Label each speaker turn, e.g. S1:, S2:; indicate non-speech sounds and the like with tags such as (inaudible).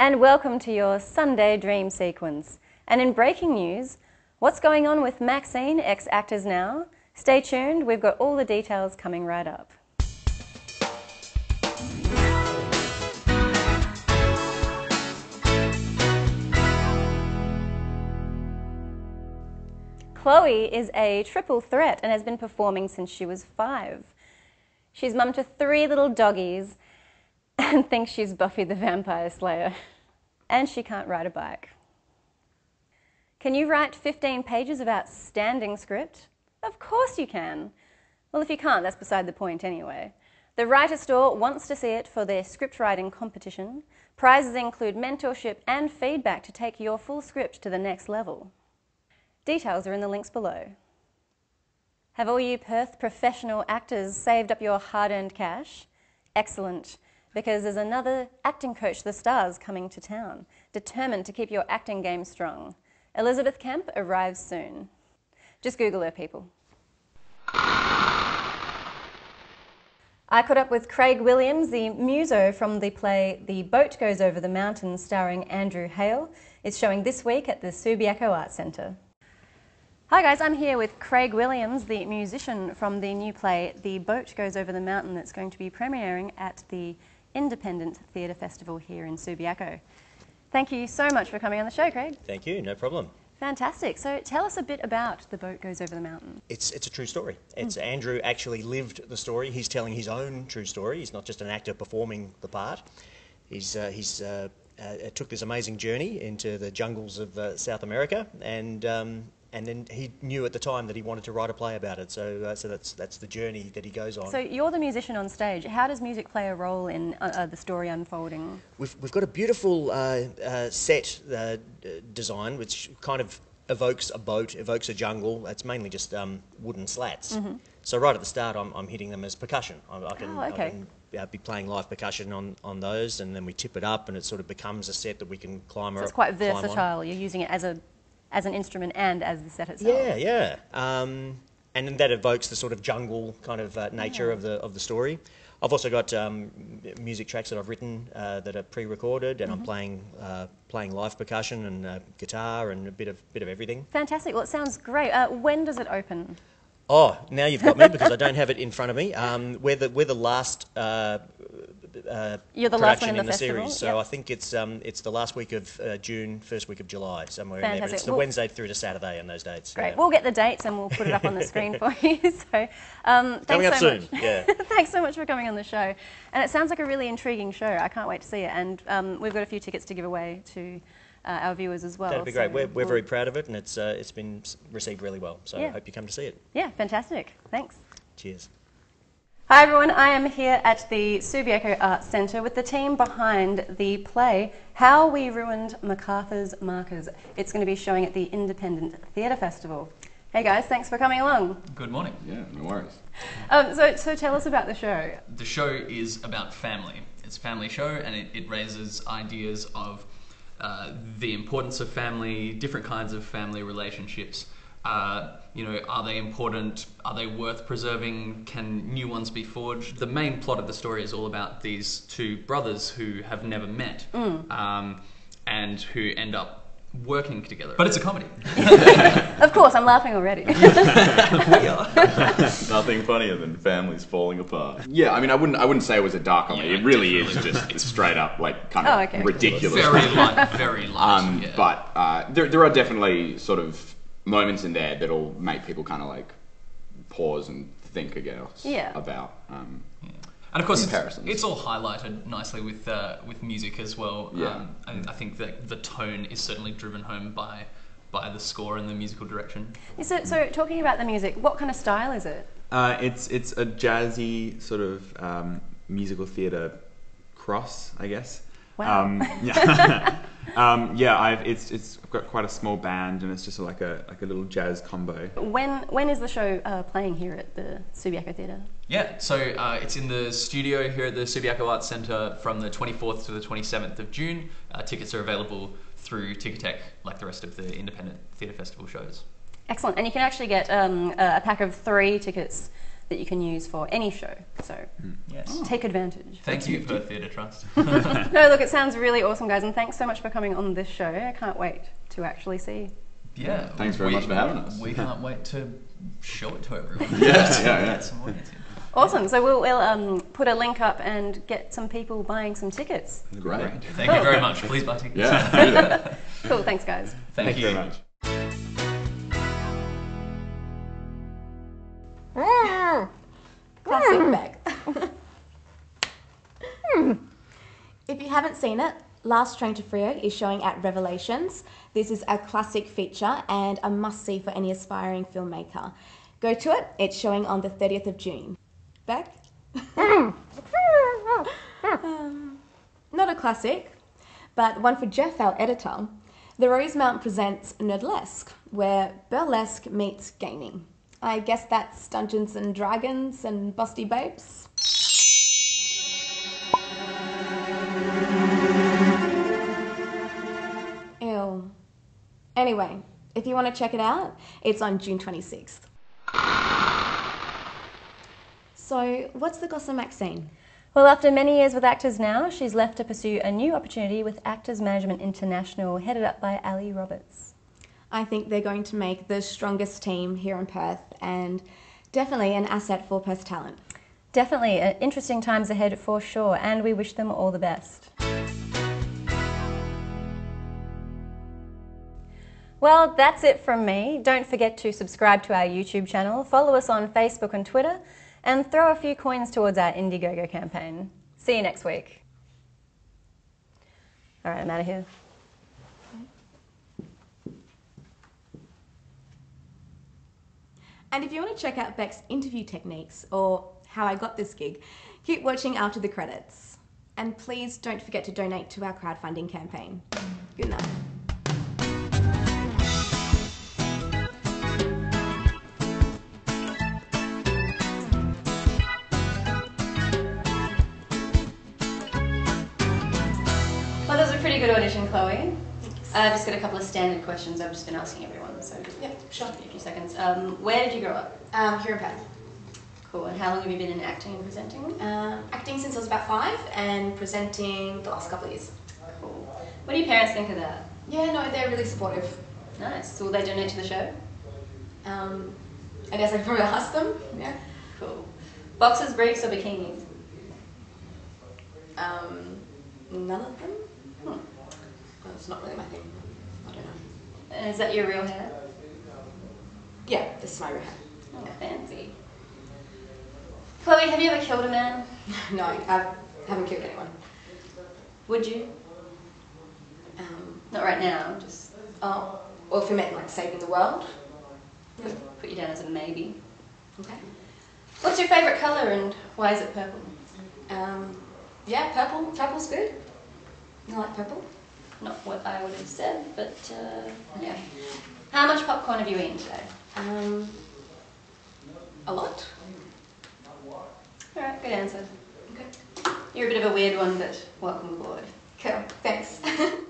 S1: and welcome to your Sunday dream sequence. And in breaking news, what's going on with Maxine, ex Actors Now? Stay tuned, we've got all the details coming right up. Chloe is a triple threat and has been performing since she was five. She's mum to three little doggies and thinks she's Buffy the Vampire Slayer. And she can't ride a bike. Can you write 15 pages of outstanding script? Of course you can. Well, if you can't, that's beside the point anyway. The Writers Store wants to see it for their script writing competition. Prizes include mentorship and feedback to take your full script to the next level. Details are in the links below. Have all you Perth professional actors saved up your hard earned cash? Excellent, because there's another acting coach, The Stars, coming to town, determined to keep your acting game strong. Elizabeth Kemp arrives soon. Just Google her, people. I caught up with Craig Williams, the muso from the play The Boat Goes Over the Mountain, starring Andrew Hale. It's showing this week at the Subiaco Arts Centre. Hi guys, I'm here with Craig Williams, the musician from the new play The Boat Goes Over the Mountain that's going to be premiering at the Independent Theatre Festival here in Subiaco. Thank you so much for coming on the show, Craig.
S2: Thank you, no problem.
S1: Fantastic. So tell us a bit about The Boat Goes Over the Mountain.
S2: It's, it's a true story. It's mm. Andrew actually lived the story. He's telling his own true story. He's not just an actor performing the part. He's, uh, he's uh, uh, took this amazing journey into the jungles of uh, South America and um, and then he knew at the time that he wanted to write a play about it. So, uh, so that's that's the journey that he goes on.
S1: So you're the musician on stage. How does music play a role in uh, uh, the story unfolding?
S2: We've we've got a beautiful uh, uh, set uh, design, which kind of evokes a boat, evokes a jungle. It's mainly just um, wooden slats. Mm -hmm. So right at the start, I'm, I'm hitting them as percussion. I, I can,
S1: oh, okay. I can
S2: be playing live percussion on, on those, and then we tip it up, and it sort of becomes a set that we can climb.
S1: So it's quite versatile. You're using it as a as an instrument and as the set itself.
S2: Yeah, yeah. Um, and that evokes the sort of jungle kind of uh, nature yeah. of the of the story. I've also got um, music tracks that I've written uh, that are pre-recorded, and mm -hmm. I'm mm-hmm. playing uh, playing live percussion and uh, guitar and a bit of bit of everything.
S1: Fantastic. Well, it sounds great. Uh, when does it open?
S2: Oh, now you've got me because I don't have it in front of me. Um, we're the we're the last uh,
S1: You're the last one in,
S2: in
S1: the,
S2: the series. So yep. I think it's um, it's the last week of uh, June, first week of July, somewhere Fantastic. in there. But it's the Wednesday through to Saturday on those dates.
S1: Great. Yeah. We'll get the dates and we'll put it up on the screen for you. (laughs) So
S2: um, coming up so soon. Much. Yeah. (laughs)
S1: thanks so much for coming on the show. And it sounds like a really intriguing show. I can't wait to see it. And um, we've got a few tickets to give away to. Uh, our viewers as well.
S2: That'd be great. So we're, we're we'll very proud of it, and it's uh, it's been received really well. So yeah. I hope you come to see it.
S1: Yeah, fantastic. Thanks.
S2: Cheers.
S1: Hi everyone, I am here at the Subiaco Arts Centre with the team behind the play How We Ruined MacArthur's Markers. It's going to be showing at the Independent Theatre Festival. Hey guys, thanks for coming along.
S3: Good morning.
S4: Yeah, no worries.
S1: Um, so, so tell us about the show.
S3: The show is about family. It's a family show and it, it raises ideas of uh, the importance of family, different kinds of family relationships, uh, you know, are they important? Are they worth preserving? Can new ones be forged? The main plot of the story is all about these two brothers who have never met mm. um, and who end up working together. But it's a comedy. (laughs)
S1: of course, I'm laughing already. (laughs) we
S4: are. (laughs) Nothing funnier than families falling apart. Yeah, I mean, I wouldn't, I wouldn't say it was a dark comedy. Yeah, it really is just straight up, like, kind of oh, okay. ridiculous.
S3: Very light, very light. Um,
S4: yeah. But uh, there, there are definitely sort of moments in there that'll make people kind of like pause and think again
S1: yeah.
S4: about. Um, yeah.
S3: And of course, it's, it's, all highlighted nicely with uh, with music as well.
S4: Yeah. Um,
S3: I, I, think that the tone is certainly driven home by by the score and the musical direction.
S1: So, so talking about the music, what kind of style is it?
S5: Uh, it's it's a jazzy sort of um, musical theatre cross, I guess.
S1: Wow. Um, (laughs)
S5: yeah. (laughs) um, yeah, I've, it's it's got quite a small band, and it's just like a like a little jazz combo.
S1: When when is the show uh, playing here at the Subiaco Theatre?
S3: Yeah, so uh, it's in the studio here at the Subiaco Arts Centre from the 24th to the 27th of June. Uh, tickets are available through Ticketek, like the rest of the independent theatre festival shows.
S1: Excellent, and you can actually get um, a pack of three tickets that you can use for any show. So
S3: Yes.
S1: take advantage.
S3: Thank you, Perth Theatre Trust. (laughs)
S1: No, look, it sounds really awesome, guys, and thanks so much for coming on this show. I can't wait to actually see.
S3: yeah.
S4: Thanks very
S3: we-
S4: much for having us.
S3: We can't wait to show it to everyone. (laughs)
S4: Yeah, yeah, yeah.
S3: Get some.
S1: Awesome. So we'll, we'll um, put a link up and get some people buying some tickets.
S4: Great.
S3: Thank you very much. Please buy tickets.
S4: Yeah. (laughs)
S1: Cool. Thanks, guys.
S3: Thank,
S5: Thank you very much.
S6: Classic hmm. Bec. Hmm. if you haven't seen it, Last Train to Freo is showing at Revelations. This is a classic feature and a must see for any aspiring filmmaker. Go to it, it's showing on the 30th of June. Bec? Hmm. (laughs) um, not a classic, but one for Jeff, our editor. The Rosemount presents Nerdlesque, where burlesque meets gaming. I guess that's Dungeons and Dragons and Busty Babes. Ew. Anyway, if you want to check it out, it's on June 26th. So, what's the Gotham Maxine?
S1: Well, after many years with Actors Now, she's left to pursue a new opportunity with Actors Management International, headed up by Ali Roberts.
S6: I think they're going to make the strongest team here in Perth and definitely an asset for Perth talent.
S1: Definitely uh, interesting times ahead for sure, and we wish them all the best. Well, that's it from me. Don't forget to subscribe to our YouTube channel, follow us on Facebook and Twitter, and throw a few coins towards our Indiegogo campaign. See you next week. All right, I'm out of here.
S6: And if you want to check out Bec's interview techniques or how I got this gig, keep watching after the credits. And please don't forget to donate to our crowdfunding campaign. Good night.
S1: Well, that was a pretty good audition, Chloe. I've just got a couple of standard questions I've just been asking everyone, so
S6: Yeah, sure.
S1: a few seconds. Um, where did you grow up?
S6: Um, here in Perth.
S1: Cool. And how long have you been in acting and presenting?
S6: Um, acting since I was about five and presenting the last couple of years.
S1: Cool. What do your parents think of that?
S6: Yeah, no, they're really supportive.
S1: Nice. So will they donate to the show?
S6: Um, I guess I could probably ask them. Yeah.
S1: Cool. Boxers, briefs, or bikinis?
S6: Um, none of them?
S1: Hmm.
S6: It's not really my thing. I don't know.
S1: And is that your real hair?
S6: Yeah, this is my real hair.
S1: Oh, fancy. Chloe, have you ever killed a man? (laughs)
S6: no, I haven't killed anyone.
S1: Would you?
S6: Um,
S1: Not right now. Just
S6: oh, well, if you meant like saving the world.
S1: put, put you down as a maybe.
S6: Okay.
S1: What's your favourite colour and why is it purple?
S6: Um, yeah, purple. Purple's good. You like purple?
S1: Not what I would have said, but uh, yeah. How much popcorn have you eaten today?
S6: Um, a lot.
S1: All right, good answer.
S6: Okay.
S1: You're a bit of a weird one, but welcome aboard.
S6: Cool. Thanks. (laughs)